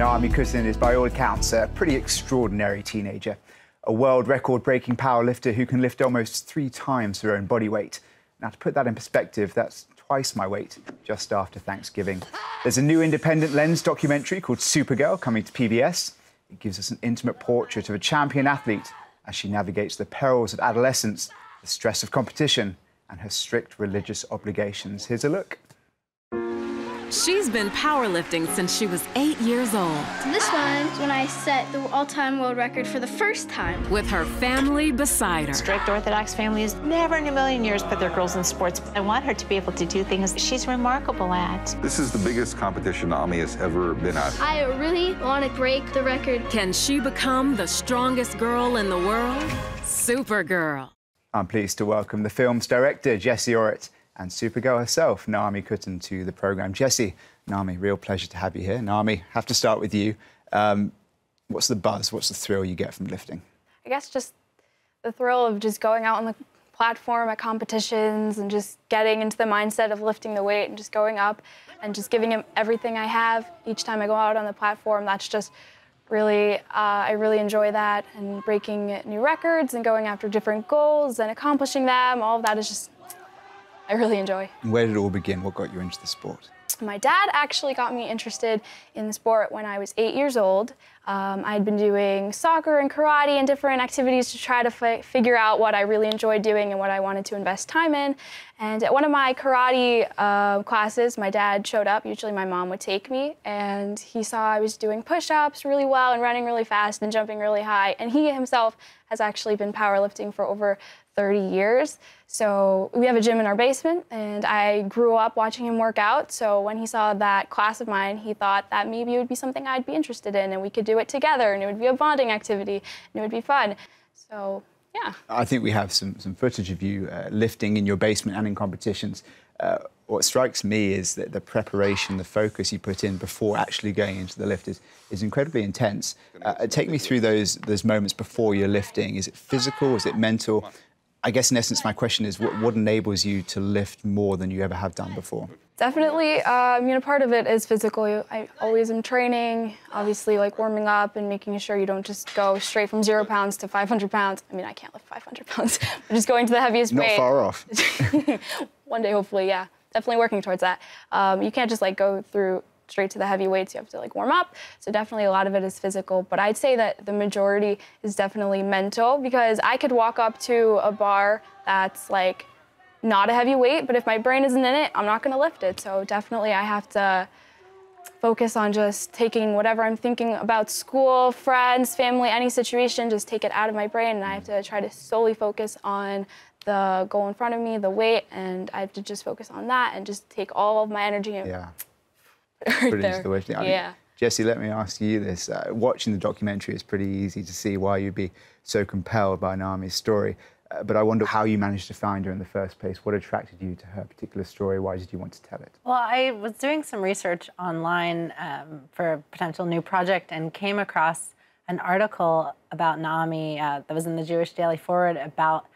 Naomi Kutin is, by all accounts, a pretty extraordinary teenager. A world record breaking powerlifter who can lift almost three times her own body weight. Now, to put that in perspective, that's twice my weight just after Thanksgiving. There's a new independent lens documentary called Supergirl coming to PBS. It gives us an intimate portrait of a champion athlete as she navigates the perils of adolescence, the stress of competition, and her strict religious obligations. Here's a look. She's been powerlifting since she was eight years old. This one is when I set the all-time world record for the first time. With her family beside her. Strict Orthodox families never in a million years put their girls in sports. I want her to be able to do things she's remarkable at. This is the biggest competition Naomi has ever been at. I really want to break the record. Can she become the strongest girl in the world? Supergirl. I'm pleased to welcome the film's director, Jessie Auritt and Supergirl herself, Naomi Kutin, to the programme. Jessie, Naomi, real pleasure to have you here. Naomi, have to start with you. Um, what's the buzz? What's the thrill you get from lifting? I guess just the thrill of just going out on the platform at competitions and just getting into the mindset of lifting the weight and just going up and just giving him everything I have each time I go out on the platform. That's just really, uh, I really enjoy that and breaking new records and going after different goals and accomplishing them. All of that is just I really enjoy. Where did it all begin? What got you into the sport? My dad actually got me interested in the sport when I was eight years old. Um, I had been doing soccer and karate and different activities to try to figure out what I really enjoyed doing and what I wanted to invest time in. And at one of my karate uh, classes, my dad showed up. Usually my mom would take me, and he saw I was doing push-ups really well and running really fast and jumping really high. And he himself has actually been powerlifting for over 30 years. So we have a gym in our basement, and I grew up watching him work out. So when he saw that class of mine, he thought that maybe it would be something I'd be interested in, and we could do it together, and it would be a bonding activity, and it would be fun. So yeah. I think we have some, some footage of you uh, lifting in your basement and in competitions. Uh, what strikes me is that the preparation, the focus you put in before actually going into the lift is, is incredibly intense. Uh, take me through those, those moments before you're lifting. Is it physical? Is it mental? I guess in essence, my question is what, what, enables you to lift more than you ever have done before? Definitely. Uh, I mean, a part of it is physical. I always am training, obviously, like warming up and making sure you don't just go straight from zero pounds to 500 pounds. I mean, I can't lift 500 pounds, but just going to the heaviest Not weight. Not far off. One day, hopefully, yeah. Definitely working towards that. Um, you can't just like go through straight to the heavy weights. You have to like warm up. So definitely a lot of it is physical. But I'd say that the majority is definitely mental because I could walk up to a bar that's like not a heavy weight, but if my brain isn't in it, I'm not going to lift it. So definitely I have to focus on just taking whatever I'm thinking about school, friends, family, any situation, just take it out of my brain. And I have to try to solely focus on the goal in front of me, the weight, and I have to just focus on that and just take all of my energy and yeah right there. The way I mean, yeah. Jessie, let me ask you this. Uh, watching the documentary, it's pretty easy to see why you'd be so compelled by Naomi's story. Uh, but I wonder how you managed to find her in the first place. What attracted you to her particular story? Why did you want to tell it? Well, I was doing some research online um, for a potential new project and came across an article about Naomi uh, that was in the Jewish Daily Forward about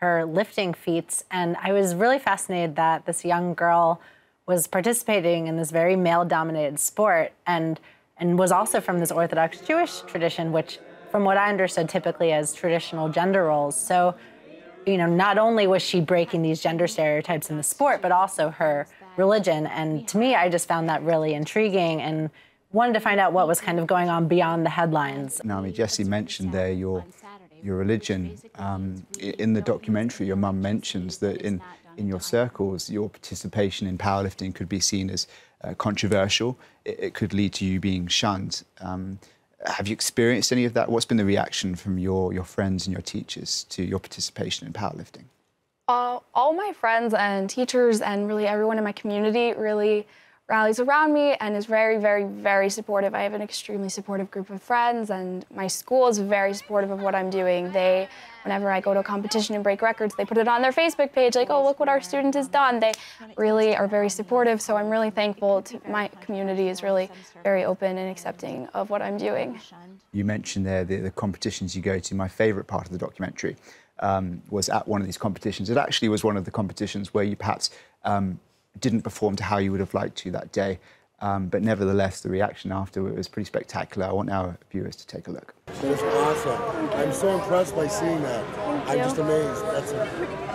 her lifting feats. And I was really fascinated that this young girl was participating in this very male-dominated sport and and was also from this Orthodox Jewish tradition, which, from what I understood, typically as traditional gender roles. So, you know, not only was she breaking these gender stereotypes in the sport, but also her religion. And to me, I just found that really intriguing and wanted to find out what was kind of going on beyond the headlines. Naomi, Jessie mentioned there your your religion. Um, in the documentary, your mum mentions that in in your circles, your participation in powerlifting could be seen as uh, controversial. It, it, could lead to you being shunned. Um, have you experienced any of that? What's been the reaction from your, your friends and your teachers to your participation in powerlifting? Uh, all my friends and teachers and really everyone in my community really rallies around me and is very, very, very supportive. I have an extremely supportive group of friends, and my school is very supportive of what I'm doing. They, whenever I go to a competition and break records, they put it on their Facebook page, like, oh, look what our student has done. They really are very supportive, so I'm really thankful to my community is really very open and accepting of what I'm doing. You mentioned there the, the competitions you go to. My favorite part of the documentary um, was at one of these competitions. It actually was one of the competitions where you perhaps um, didn't perform to how you would have liked to that day. Um, but nevertheless, the reaction after it was pretty spectacular. I want our viewers to take a look. That's awesome. I'm so impressed by seeing that. I'm just amazed. That's a,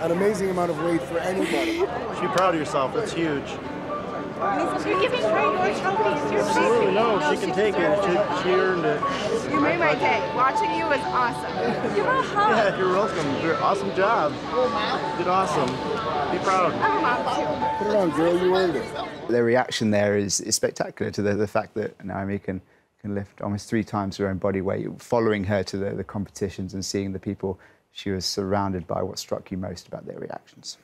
an amazing amount of weight for anybody. Be proud of yourself. That's huge. You're giving her your trophies. You're Absolutely. No, she can take it. She, she earned it. You made my day. Watching you was awesome. Give her a hug. Yeah, you're welcome. You're- Awesome job. You did awesome. Be proud. I'm a mom too. Put it on, girl. You earned it. Their reaction there is, is spectacular to the, the fact that Naomi can, can lift almost three times her own body weight, following her to the, the competitions and seeing the people she was surrounded by. What struck you most about their reactions?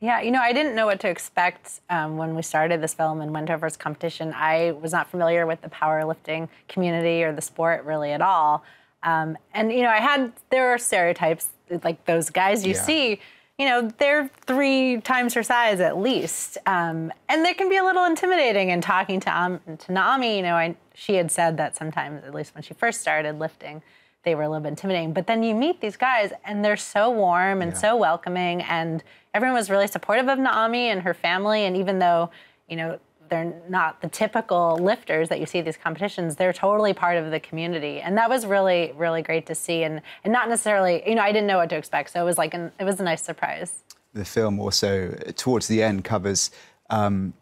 Yeah, you know, I didn't know what to expect um, when we started this film and went over its competition. I was not familiar with the powerlifting community or the sport really at all. Um, and, you know, I had, there are stereotypes, like those guys you Yeah. see, you know, they're three times her size at least. Um, and they can be a little intimidating in talking to, um, to Naomi. You know, I, she had said that sometimes, at least when she first started lifting, they were a little bit intimidating. But then you meet these guys and they're so warm and Yeah. so welcoming and everyone was really supportive of Naomi and her family and even though, you know, they're not the typical lifters that you see at these competitions, they're totally part of the community. And that was really, really great to see and, and not necessarily, you know, I didn't know what to expect. So it was like an, it was a nice surprise. The film also, towards the end, covers um,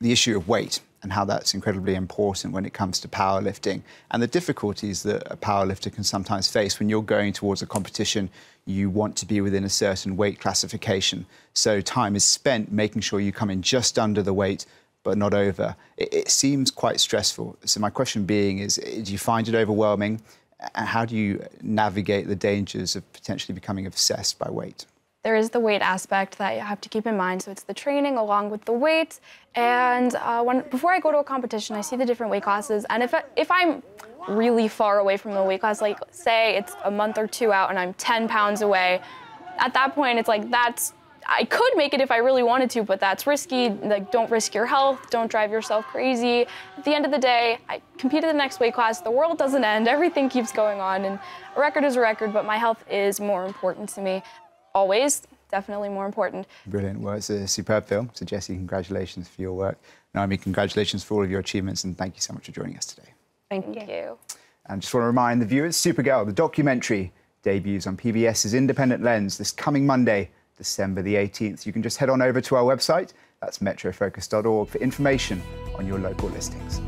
the issue of weight and how that's incredibly important when it comes to powerlifting and the difficulties that a powerlifter can sometimes face when you're going towards a competition. You want to be within a certain weight classification. So time is spent making sure you come in just under the weight, but not over. It, it seems quite stressful. So my question being is, do you find it overwhelming? And how do you navigate the dangers of potentially becoming obsessed by weight? There is the weight aspect that you have to keep in mind. So it's the training along with the weight. And uh, when before I go to a competition, I see the different weight classes. And if I, if I'm really far away from the weight class, like say it's a month or two out and I'm 10 pounds away, at that point it's like that's I could make it if I really wanted to, but that's risky. Like, don't risk your health. Don't drive yourself crazy. At the end of the day, I competed in the next weight class. The world doesn't end. Everything keeps going on, and a record is a record. But my health is more important to me. Always, definitely more important. Brilliant. Well, it's a superb film. So, Jessie, congratulations for your work. Naomi, congratulations for all of your achievements, and thank you so much for joining us today. Thank, Thank you. And just want to remind the viewers, Supergirl, the documentary, debuts on PBS's Independent Lens this coming Monday, December the 18th. You can just head on over to our website, that's metrofocus.org, for information on your local listings.